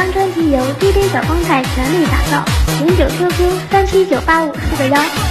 张专辑由 DJ 小方彩全力打造，永久 QQ 三七九八五四个幺。